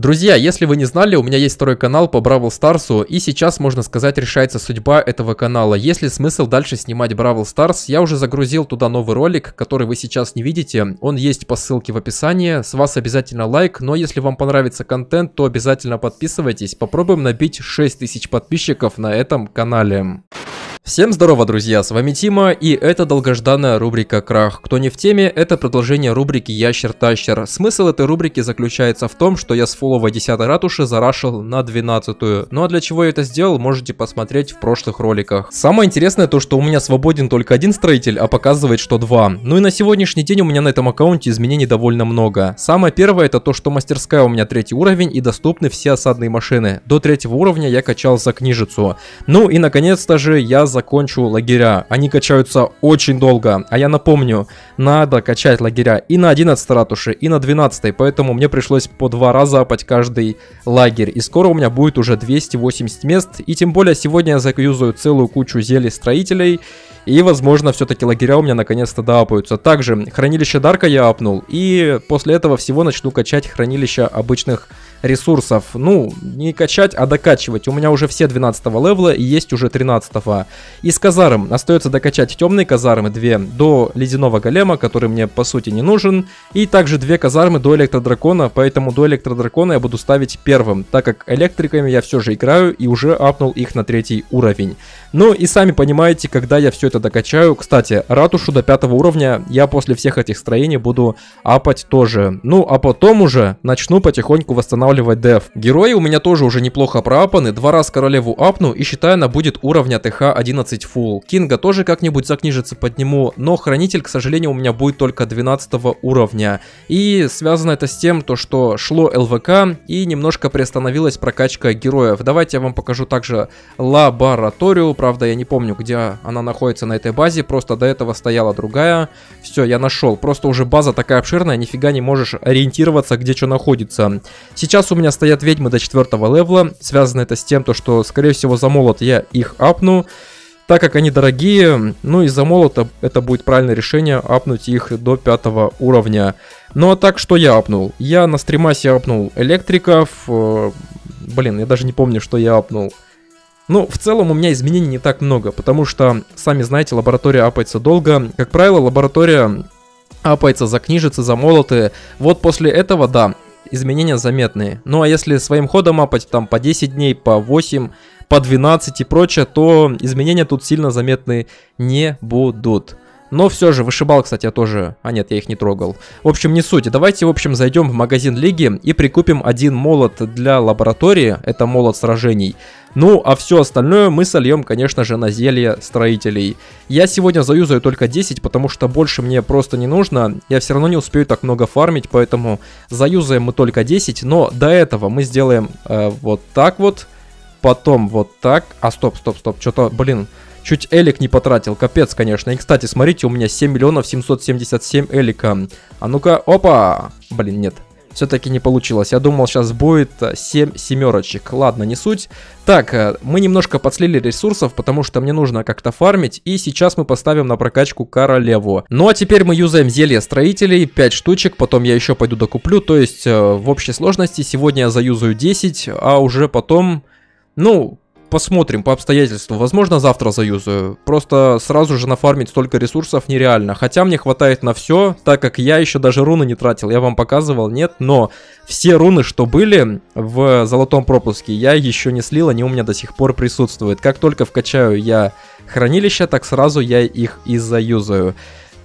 Друзья, если вы не знали, у меня есть второй канал по Бравл Старсу, и сейчас, можно сказать, решается судьба этого канала. Есть ли смысл дальше снимать Бравл Старс? Я уже загрузил туда новый ролик, который вы сейчас не видите. Он есть по ссылке в описании. С вас обязательно лайк, но если вам понравится контент, то обязательно подписывайтесь. Попробуем набить 6000 подписчиков на этом канале. Всем здорово, друзья, с вами Тима, и это долгожданная рубрика Крах. Кто не в теме, это продолжение рубрики Ящер-Тащер. Смысл этой рубрики заключается в том, что я с фуловой 10 ратуши зарашил на 12 -ю. Ну а для чего я это сделал, можете посмотреть в прошлых роликах. Самое интересное то, что у меня свободен только один строитель, а показывает, что два. Ну и на сегодняшний день у меня на этом аккаунте изменений довольно много. Самое первое это то, что мастерская у меня третий уровень и доступны все осадные машины. До третьего уровня я качал за книжицу. Ну и наконец-то же я закончу лагеря. Они качаются очень долго. А я напомню, надо качать лагеря и на 11 ратуши, и на 12, поэтому мне пришлось по два раза опать каждый лагерь. И скоро у меня будет уже 280 мест, и тем более сегодня я заюзаю целую кучу зелий строителей, и, возможно, все-таки лагеря у меня наконец-то доапаются. Также хранилище Дарка я апнул. И после этого всего начну качать хранилища обычных ресурсов. Ну, не качать, а докачивать. У меня уже все 12 левела и есть уже 13 -го. Из казарм остается докачать темные казармы, две до ледяного голема, который мне по сути не нужен. И также две казармы до электродракона, поэтому до электродракона я буду ставить первым, так как электриками я все же играю и уже апнул их на третий уровень. Ну и сами понимаете, когда я все это докачаю. Кстати, ратушу до пятого уровня я после всех этих строений буду апать тоже. Ну, а потом уже начну потихоньку восстанавливать деф. Герои у меня тоже уже неплохо проапаны. Два раза королеву апну и считаю она будет уровня ТХ 11 full. Кинга тоже как-нибудь закнижится подниму, но хранитель, к сожалению, у меня будет только 12 уровня. И связано это с тем, то, что шло ЛВК и немножко приостановилась прокачка героев. Давайте я вам покажу также лабораторию правда, я не помню, где она находится на этой базе, просто до этого стояла другая. Все, я нашел. Просто уже база такая обширная, нифига не можешь ориентироваться, где что находится. Сейчас у меня стоят ведьмы до четвертого левела. Связано это с тем, то, что, скорее всего, за молот я их апну. Так как они дорогие, ну и за молота это будет правильное решение апнуть их до пятого уровня. Ну а так, что я апнул? Я на стримасе апнул электриков. Э, блин, я даже не помню, что я апнул. Ну, в целом у меня изменений не так много, потому что, сами знаете, лаборатория апается долго. Как правило, лаборатория апается за книжицы, за молоты. Вот после этого, да, изменения заметные. Ну а если своим ходом апать там по 10 дней, по 8, по 12 и прочее, то изменения тут сильно заметны не будут. Но все же, вышибал, кстати, я тоже... А нет, я их не трогал. В общем, не суть. Давайте, в общем, зайдем в магазин Лиги и прикупим один молот для лаборатории. Это молот сражений. Ну, а все остальное мы сольем, конечно же, на зелье строителей. Я сегодня заюзаю только 10, потому что больше мне просто не нужно. Я все равно не успею так много фармить, поэтому заюзаем мы только 10. Но до этого мы сделаем э, вот так вот. Потом вот так. А, стоп, стоп, стоп. Что-то, блин... Чуть элик не потратил, капец, конечно. И, кстати, смотрите, у меня 7 миллионов 777 элика. А ну-ка, опа! Блин, нет, все-таки не получилось. Я думал, сейчас будет 7 семерочек. Ладно, не суть. Так, э, мы немножко подслили ресурсов, потому что мне нужно как-то фармить. И сейчас мы поставим на прокачку королеву. Ну а теперь мы юзаем зелье строителей, 5 штучек. Потом я еще пойду докуплю. То есть э, в общей сложности сегодня я заюзаю 10, а уже потом... Ну, посмотрим по обстоятельству. Возможно, завтра заюзаю. Просто сразу же нафармить столько ресурсов нереально. Хотя мне хватает на все, так как я еще даже руны не тратил. Я вам показывал, нет, но все руны, что были в золотом пропуске, я еще не слил, они у меня до сих пор присутствуют. Как только вкачаю я хранилище, так сразу я их и заюзаю.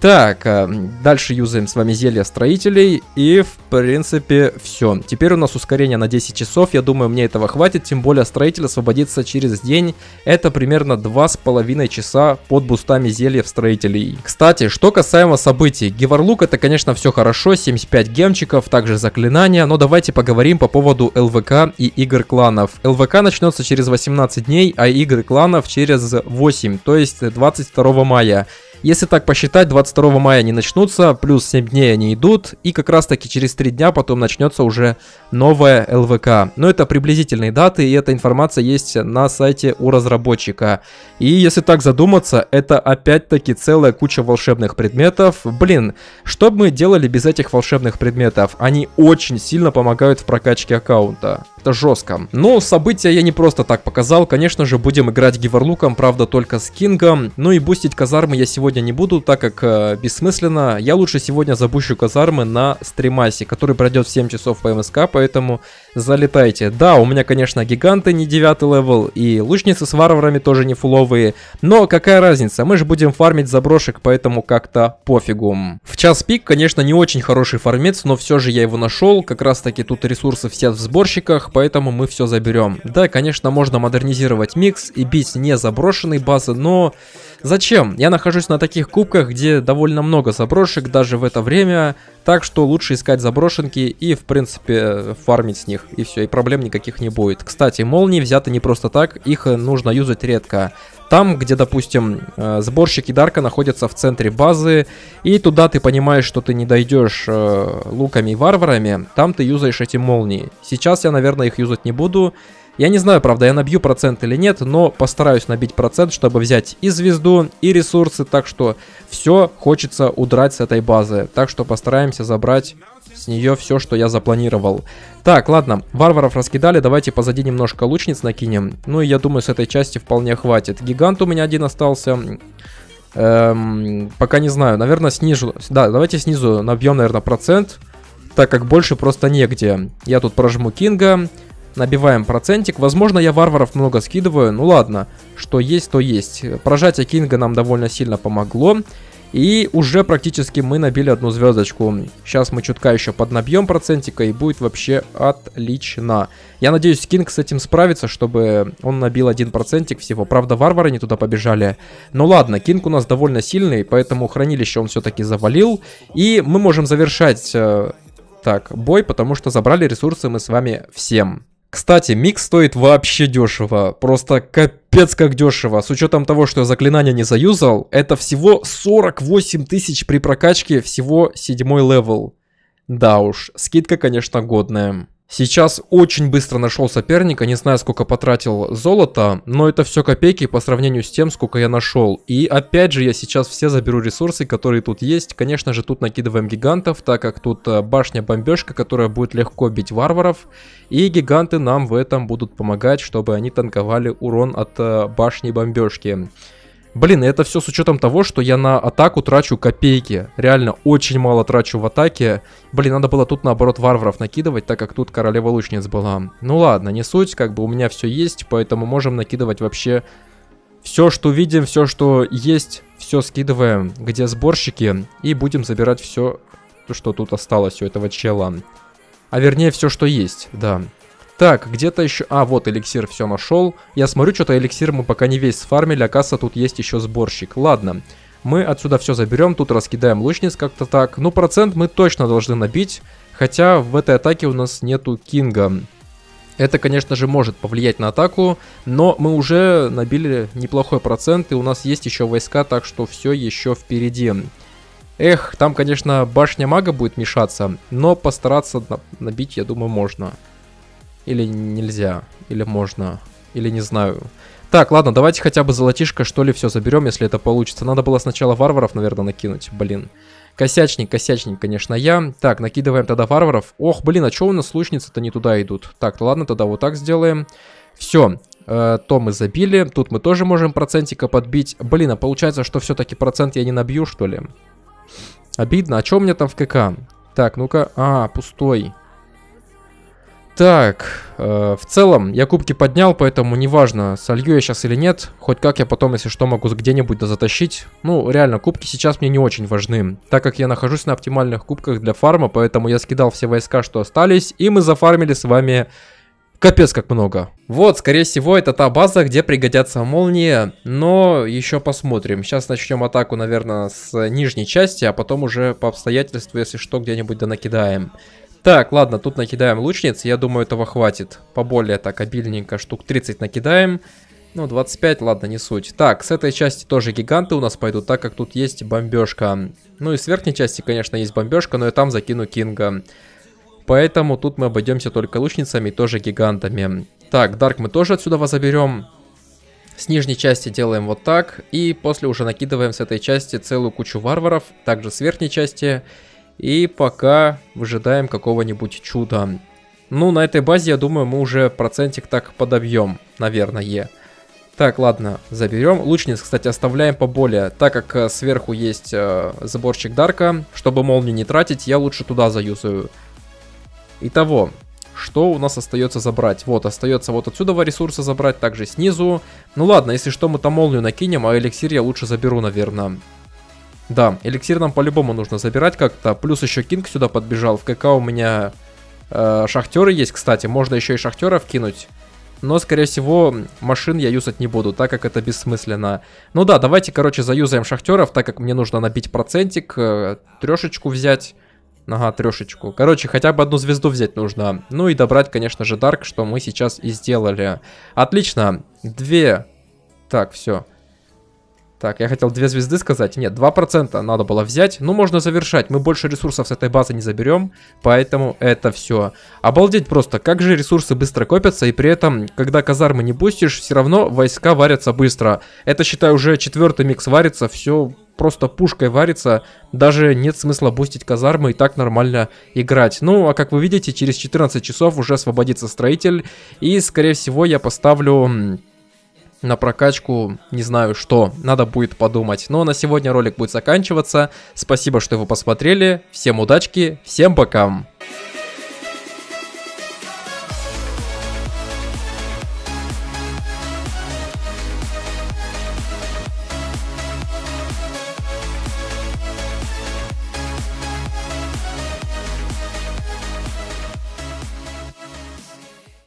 Так, э, дальше юзаем с вами зелье строителей. И, в принципе, все. Теперь у нас ускорение на 10 часов. Я думаю, мне этого хватит. Тем более, строитель освободится через день. Это примерно 2,5 часа под бустами зельев строителей. Кстати, что касаемо событий. Геварлук это, конечно, все хорошо. 75 гемчиков, также заклинания. Но давайте поговорим по поводу ЛВК и игр кланов. ЛВК начнется через 18 дней, а игры кланов через 8, то есть 22 мая. Если так посчитать, 22 мая они начнутся, плюс 7 дней они идут, и как раз таки через 3 дня потом начнется уже новая ЛВК. Но это приблизительные даты, и эта информация есть на сайте у разработчика. И если так задуматься, это опять-таки целая куча волшебных предметов. Блин, что бы мы делали без этих волшебных предметов? Они очень сильно помогают в прокачке аккаунта. Это жестко. Но события я не просто так показал. Конечно же, будем играть гиверлуком, правда, только с Кингом. Ну и бустить казармы я сегодня не буду, так как э, бессмысленно. Я лучше сегодня забущу казармы на стримасе, который пройдет в 7 часов по МСК, поэтому залетайте. Да, у меня, конечно, гиганты не 9 level, и лучницы с варварами тоже не фуловые. Но какая разница, мы же будем фармить заброшек, поэтому как-то пофигу. В час пик, конечно, не очень хороший фармец, но все же я его нашел. Как раз таки тут ресурсы все в сборщиках, поэтому мы все заберем. Да, конечно, можно модернизировать микс и бить не заброшенные базы, но зачем? Я нахожусь на таких кубках, где довольно много заброшек даже в это время, так что лучше искать заброшенки и, в принципе, фармить с них, и все, и проблем никаких не будет. Кстати, молнии взяты не просто так, их нужно юзать редко. Там, где, допустим, э, сборщики Дарка находятся в центре базы, и туда ты понимаешь, что ты не дойдешь э, луками и варварами, там ты юзаешь эти молнии. Сейчас я, наверное, их юзать не буду. Я не знаю, правда, я набью процент или нет, но постараюсь набить процент, чтобы взять и звезду, и ресурсы, так что все хочется удрать с этой базы. Так что постараемся забрать с нее все, что я запланировал. Так, ладно, варваров раскидали, давайте позади немножко лучниц накинем. Ну и я думаю, с этой части вполне хватит. Гигант у меня один остался. Эм, пока не знаю, наверное, снизу... Да, давайте снизу набьем, наверное, процент, так как больше просто негде. Я тут прожму Кинга, набиваем процентик. Возможно, я варваров много скидываю, ну ладно, что есть, то есть. Прожатие Кинга нам довольно сильно помогло. И уже практически мы набили одну звездочку. Сейчас мы чутка еще поднабьем процентика и будет вообще отлично. Я надеюсь, Кинг с этим справится, чтобы он набил один процентик всего. Правда, варвары не туда побежали. Ну ладно, Кинг у нас довольно сильный, поэтому хранилище он все-таки завалил. И мы можем завершать... Э, так, бой, потому что забрали ресурсы мы с вами всем. Кстати, микс стоит вообще дешево. Просто капец как дешево. С учетом того, что я заклинания не заюзал, это всего 48 тысяч при прокачке всего седьмой level. Да уж, скидка, конечно, годная. Сейчас очень быстро нашел соперника, не знаю сколько потратил золота, но это все копейки по сравнению с тем, сколько я нашел. И опять же я сейчас все заберу ресурсы, которые тут есть. Конечно же тут накидываем гигантов, так как тут э, башня-бомбежка, которая будет легко бить варваров. И гиганты нам в этом будут помогать, чтобы они танковали урон от э, башни-бомбежки. Блин, это все с учетом того, что я на атаку трачу копейки. Реально, очень мало трачу в атаке. Блин, надо было тут наоборот варваров накидывать, так как тут королева лучниц была. Ну ладно, не суть, как бы у меня все есть, поэтому можем накидывать вообще все, что видим, все, что есть, все скидываем, где сборщики, и будем забирать все, что тут осталось у этого чела. А вернее, все, что есть, да. Так, где-то еще... А, вот эликсир все нашел. Я смотрю, что-то эликсир мы пока не весь сфармили, оказывается, тут есть еще сборщик. Ладно, мы отсюда все заберем, тут раскидаем лучниц как-то так. Ну, процент мы точно должны набить, хотя в этой атаке у нас нету кинга. Это, конечно же, может повлиять на атаку, но мы уже набили неплохой процент, и у нас есть еще войска, так что все еще впереди. Эх, там, конечно, башня мага будет мешаться, но постараться набить, я думаю, можно. Или нельзя? Или можно? Или не знаю. Так, ладно, давайте хотя бы золотишко, что ли, все заберем, если это получится. Надо было сначала варваров, наверное, накинуть. Блин. Косячник, косячник, конечно, я. Так, накидываем тогда варваров. Ох, блин, а что у нас лучницы-то не туда идут? Так, ладно, тогда вот так сделаем. Все, э, то мы забили. Тут мы тоже можем процентика подбить. Блин, а получается, что все-таки процент я не набью, что ли? Обидно. А что у меня там в КК? Так, ну-ка. А, пустой. Так, э, в целом я кубки поднял, поэтому неважно, солью я сейчас или нет. Хоть как я потом, если что, могу где-нибудь да затащить. Ну, реально, кубки сейчас мне не очень важны, так как я нахожусь на оптимальных кубках для фарма, поэтому я скидал все войска, что остались, и мы зафармили с вами капец как много. Вот, скорее всего, это та база, где пригодятся молнии, но еще посмотрим. Сейчас начнем атаку, наверное, с нижней части, а потом уже по обстоятельству, если что, где-нибудь да накидаем. Так, ладно, тут накидаем лучниц. Я думаю, этого хватит. Поболее так обильненько, штук 30 накидаем. Ну, 25, ладно, не суть. Так, с этой части тоже гиганты у нас пойдут, так как тут есть бомбежка. Ну и с верхней части, конечно, есть бомбежка, но я там закину Кинга. Поэтому тут мы обойдемся только лучницами и тоже гигантами. Так, Дарк мы тоже отсюда заберем. С нижней части делаем вот так. И после уже накидываем с этой части целую кучу варваров. Также с верхней части. И пока выжидаем какого-нибудь чуда. Ну, на этой базе, я думаю, мы уже процентик так подобьем, наверное. Так, ладно, заберем. Лучниц, кстати, оставляем поболее. Так как э, сверху есть э, заборчик Дарка, чтобы молнию не тратить, я лучше туда заюзаю. Итого, что у нас остается забрать? Вот, остается вот отсюда ресурсы забрать, также снизу. Ну ладно, если что, мы там молнию накинем, а эликсир я лучше заберу, наверное. Да, эликсир нам по-любому нужно забирать как-то. Плюс еще Кинг сюда подбежал. В КК у меня э, шахтеры есть, кстати. Можно еще и шахтеров кинуть. Но, скорее всего, машин я юзать не буду, так как это бессмысленно. Ну да, давайте, короче, заюзаем шахтеров, так как мне нужно набить процентик, э, трешечку взять. Ага, трешечку. Короче, хотя бы одну звезду взять нужно. Ну и добрать, конечно же, Дарк, что мы сейчас и сделали. Отлично. Две. Так, все. Так, я хотел две звезды сказать. Нет, 2% надо было взять. Ну, можно завершать. Мы больше ресурсов с этой базы не заберем. Поэтому это все. Обалдеть просто, как же ресурсы быстро копятся. И при этом, когда казармы не бустишь, все равно войска варятся быстро. Это, считай, уже четвертый микс варится. Все просто пушкой варится. Даже нет смысла бустить казармы и так нормально играть. Ну, а как вы видите, через 14 часов уже освободится строитель. И, скорее всего, я поставлю на прокачку, не знаю что, надо будет подумать. Но на сегодня ролик будет заканчиваться. Спасибо, что его посмотрели. Всем удачки, всем пока.